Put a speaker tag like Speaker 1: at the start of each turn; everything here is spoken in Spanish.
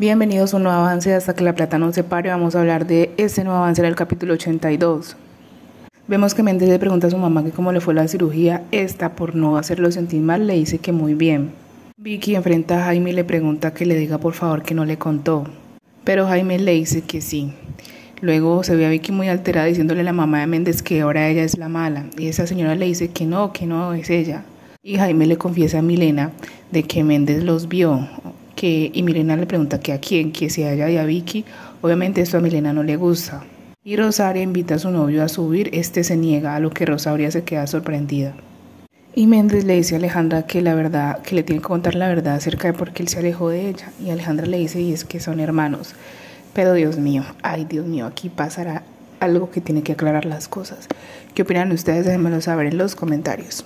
Speaker 1: Bienvenidos a un nuevo avance hasta que la plata no se pare. Vamos a hablar de este nuevo avance del capítulo 82. Vemos que Méndez le pregunta a su mamá que cómo le fue la cirugía. Esta, por no hacerlo sentir mal, le dice que muy bien. Vicky enfrenta a Jaime y le pregunta que le diga por favor que no le contó. Pero Jaime le dice que sí. Luego se ve a Vicky muy alterada diciéndole a la mamá de Méndez que ahora ella es la mala. Y esa señora le dice que no, que no es ella. Y Jaime le confiesa a Milena de que Méndez los vio que, y Milena le pregunta que a quién, que si a ella y a Vicky. Obviamente esto a Milena no le gusta. Y Rosaria invita a su novio a subir, este se niega, a lo que Rosaria se queda sorprendida. Y Méndez le dice a Alejandra que la verdad, que le tiene que contar la verdad acerca de por qué él se alejó de ella. Y Alejandra le dice, y es que son hermanos. Pero Dios mío, ay Dios mío, aquí pasará algo que tiene que aclarar las cosas. ¿Qué opinan ustedes? Déjenmelo saber en los comentarios.